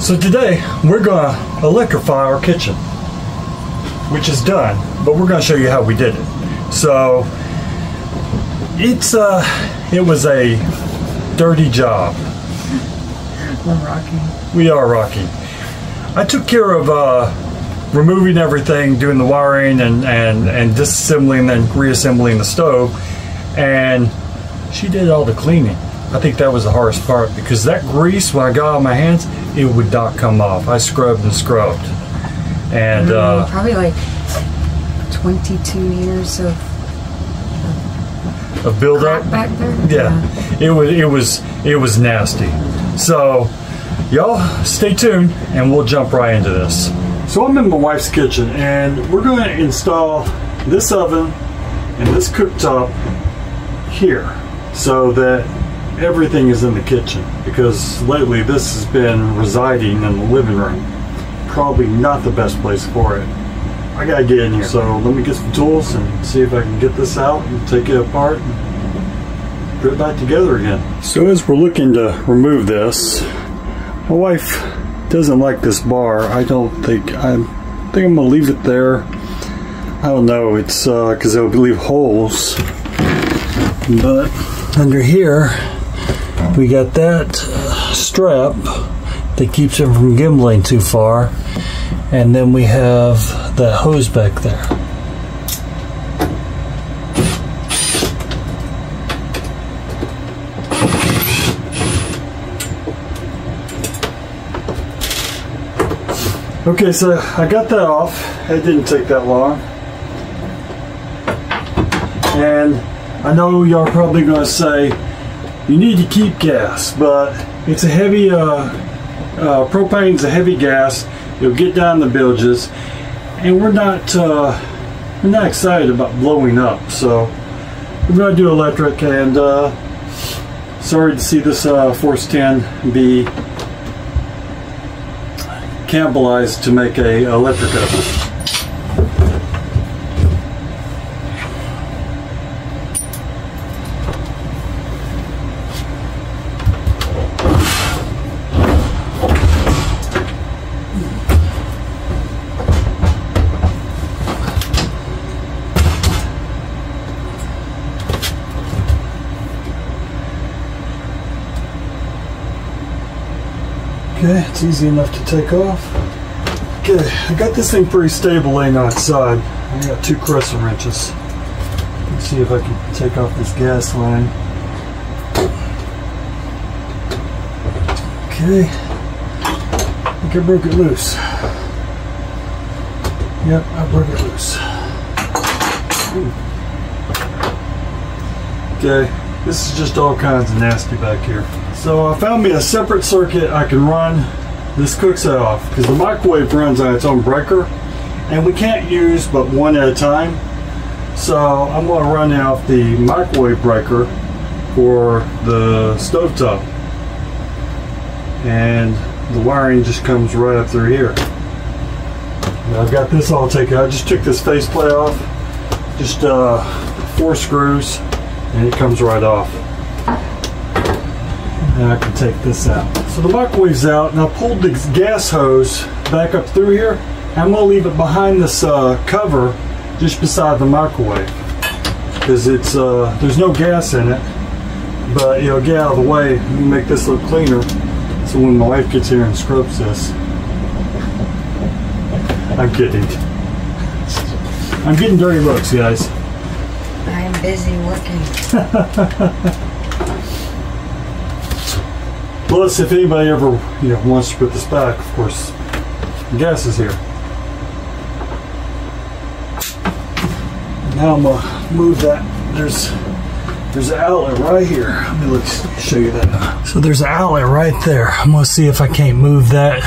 So today we're going to electrify our kitchen, which is done, but we're going to show you how we did it. So it's uh, it was a dirty job. We're rocking. We are rocky. I took care of uh, removing everything, doing the wiring and, and, and disassembling and reassembling the stove, and she did all the cleaning. I think that was the hardest part because that grease, when I got on my hands, it would not come off. I scrubbed and scrubbed. And uh, Probably like 22 years of a build up. back there. Yeah, it was it was it was nasty. So, y'all stay tuned, and we'll jump right into this. So I'm in my wife's kitchen, and we're going to install this oven and this cooktop here, so that everything is in the kitchen. Because lately this has been residing in the living room. Probably not the best place for it. I gotta get in here. So let me get some tools and see if I can get this out and take it apart and put it back together again. So as we're looking to remove this, my wife doesn't like this bar. I don't think I think I'm gonna leave it there. I don't know. It's uh, because it'll leave holes. But under here, we got that uh, strap that keeps it from gimbling too far, and then we have that hose back there. Okay, so I got that off. It didn't take that long. And I know y'all probably going to say you need to keep gas, but it's a heavy, uh, uh, propane's a heavy gas. It'll get down the bilges, and we're not, uh, we're not excited about blowing up. So we're going to do electric, and uh, sorry to see this uh, Force 10 be cannibalized to make a electric. Okay, it's easy enough to take off. Okay, I got this thing pretty stable laying on its side. I got two crescent wrenches. Let's see if I can take off this gas line. Okay, I think I broke it loose. Yep, I broke it loose. Okay, this is just all kinds of nasty back here. So I found me a separate circuit I can run this cookset off because the microwave runs on its own breaker and we can't use but one at a time. So I'm going to run off the microwave breaker for the stovetop. And the wiring just comes right up through here. Now I've got this all taken. I just took this faceplate off, just uh, four screws, and it comes right off and I can take this out. So the microwave's out, and I pulled the gas hose back up through here. I'm gonna leave it behind this uh, cover, just beside the microwave, because it's uh, there's no gas in it. But it'll get out of the way and make this look cleaner. So when my wife gets here and scrubs this, I'm kidding. I'm getting dirty looks, guys. I'm busy working. Plus, if anybody ever you know wants to put this back, of course, gas is here. Now I'm gonna move that. There's there's an outlet right here. Let me look show you that. So there's an outlet right there. I'm gonna see if I can't move that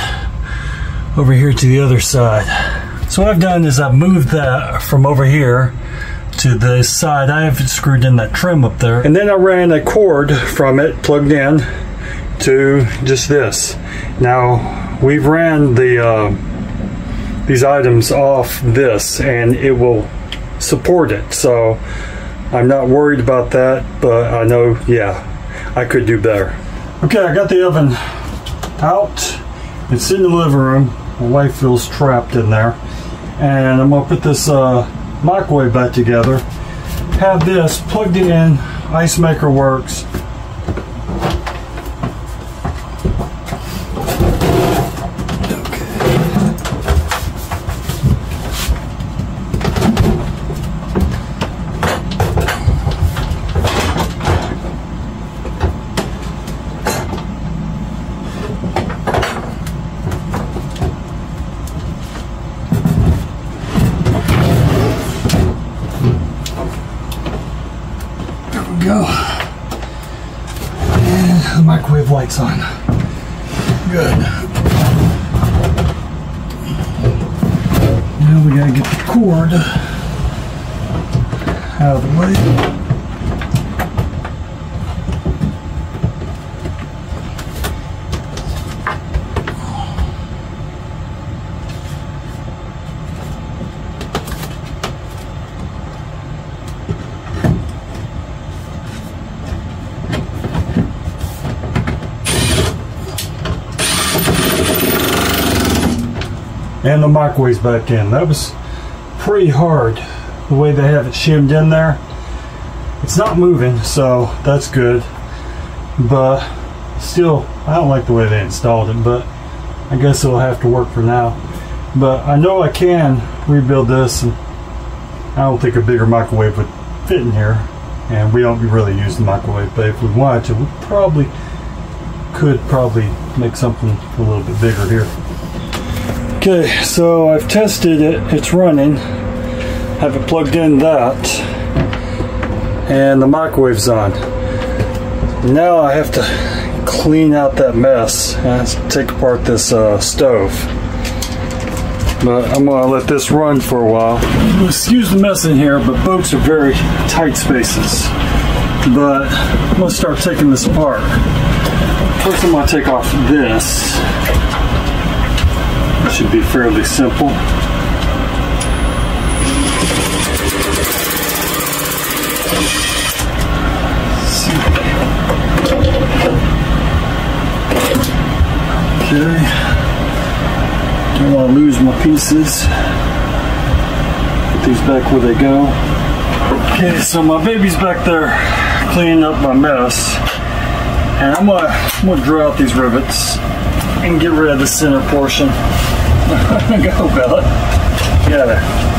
over here to the other side. So what I've done is I've moved that from over here to the side. I have screwed in that trim up there. And then I ran a cord from it plugged in to just this. Now we've ran the uh, these items off this and it will support it. So I'm not worried about that, but I know, yeah, I could do better. Okay, I got the oven out It's in the living room. My wife feels trapped in there. And I'm gonna put this uh, microwave back together. Have this plugged in, Ice Maker works. Go. And the microwave light's on. Good. Now we gotta get the cord out of the way. And the microwave's back in. That was pretty hard the way they have it shimmed in there. It's not moving, so that's good. But still, I don't like the way they installed it, but I guess it'll have to work for now. But I know I can rebuild this, and I don't think a bigger microwave would fit in here. And we don't really use the microwave, but if we wanted to, we probably could probably make something a little bit bigger here. Okay, so I've tested it, it's running. Have it plugged in that. And the microwave's on. Now I have to clean out that mess and take apart this uh, stove. But I'm gonna let this run for a while. Excuse the mess in here, but boats are very tight spaces. But I'm gonna start taking this apart. First I'm gonna take off this should be fairly simple. Okay. Don't want to lose my pieces. Put these back where they go. Okay, so my baby's back there cleaning up my mess. And I'm gonna, I'm gonna draw out these rivets and get rid of the center portion. Go, Bella. Get out Oh.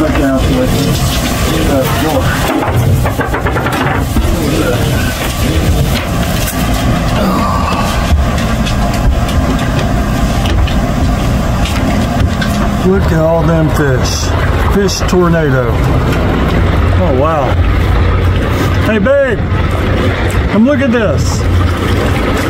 Look at all them fish. Fish tornado. Oh, wow. Hey, babe, come look at this.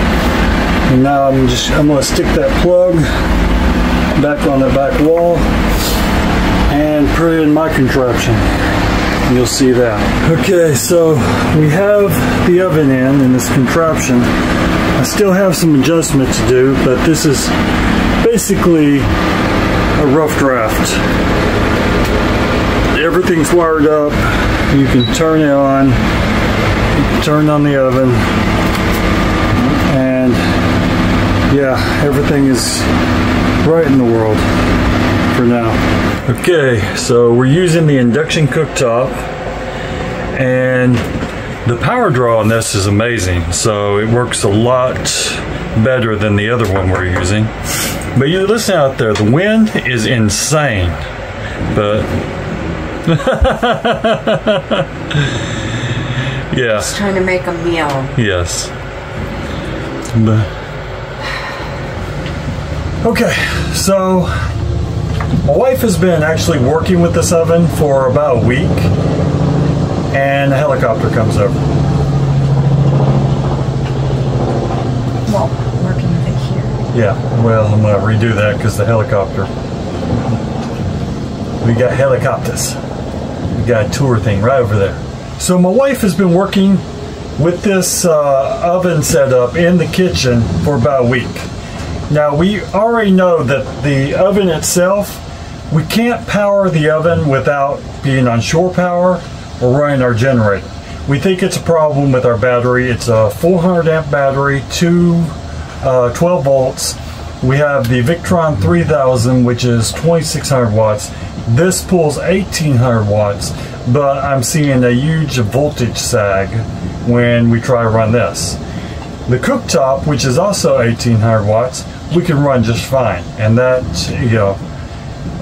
And now I'm just, I'm gonna stick that plug back on the back wall and put in my contraption. You'll see that. Okay, so we have the oven in in this contraption. I still have some adjustment to do, but this is basically a rough draft everything's wired up you can turn it on, turn on the oven, and yeah, everything is right in the world for now. Okay, so we're using the induction cooktop, and the power draw on this is amazing. So it works a lot better than the other one we're using. But you listen out there, the wind is insane. But yeah, Just trying to make a meal. yes. But okay, so my wife has been actually working with this oven for about a week, and a helicopter comes over. Well, working with it here. Yeah, well, I'm gonna redo that because the helicopter. We got helicopters. We got a tour thing right over there. So my wife has been working with this uh, oven setup in the kitchen for about a week. Now we already know that the oven itself, we can't power the oven without being on shore power or running our generator. We think it's a problem with our battery. It's a 400 amp battery, two uh, 12 volts. We have the Victron 3000, which is 2600 watts. This pulls 1800 watts, but I'm seeing a huge voltage sag when we try to run this. The cooktop, which is also 1800 watts, we can run just fine, and that you know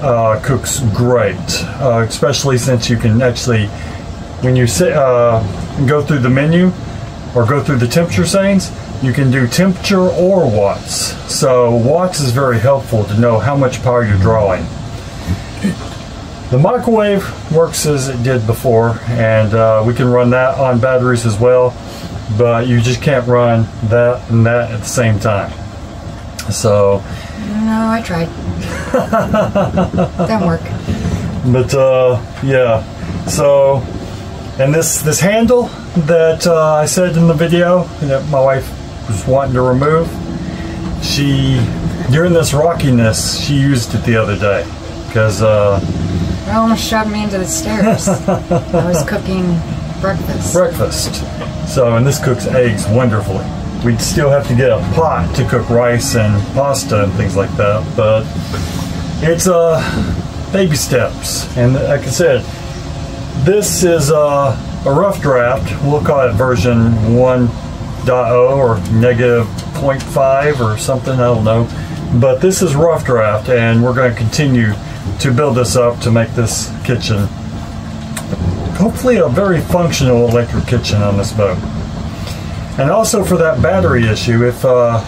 uh, cooks great, uh, especially since you can actually when you sit, uh, go through the menu or go through the temperature settings, you can do temperature or watts. So watts is very helpful to know how much power you're drawing. The microwave works as it did before, and uh, we can run that on batteries as well, but you just can't run that and that at the same time. So, No, I tried. Didn't work. but uh, yeah, so and this this handle that uh, I said in the video that my wife was wanting to remove, she during this rockiness she used it the other day because uh, It almost shoved me into the stairs. I was cooking breakfast. breakfast. So and this cooks eggs wonderfully. We'd still have to get a pot to cook rice and pasta and things like that, but it's uh baby steps. And like I said, this is uh, a rough draft. We'll call it version 1.0 or negative 0.5 or something. I don't know. But this is rough draft, and we're going to continue to build this up to make this kitchen hopefully a very functional electric kitchen on this boat. And also for that battery issue, if uh,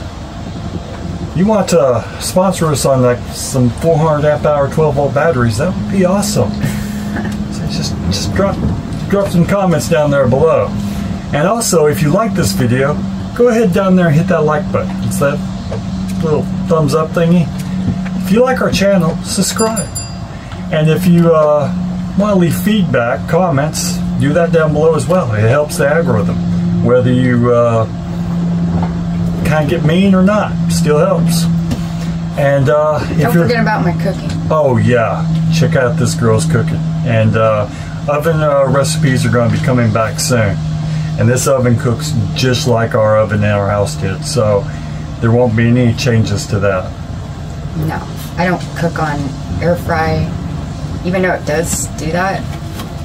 you want to sponsor us on like some 400 amp hour 12 volt batteries, that would be awesome. So just just drop drop some comments down there below. And also, if you like this video, go ahead down there and hit that like button. It's that little thumbs up thingy. If you like our channel, subscribe. And if you uh, want to leave feedback, comments, do that down below as well. It helps the algorithm. Whether you uh, kind of get mean or not, still helps. And uh, Don't forget about my cooking. Oh yeah, check out this girl's cooking. And uh, oven uh, recipes are going to be coming back soon. And this oven cooks just like our oven in our house did. So there won't be any changes to that. No, I don't cook on air fry, even though it does do that.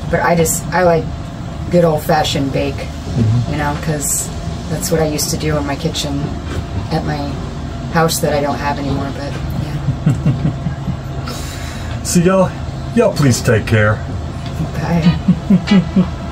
But I just I like good old fashioned bake, you know, because that's what I used to do in my kitchen at my house that I don't have anymore. But yeah, So y'all, y'all please take care. bye.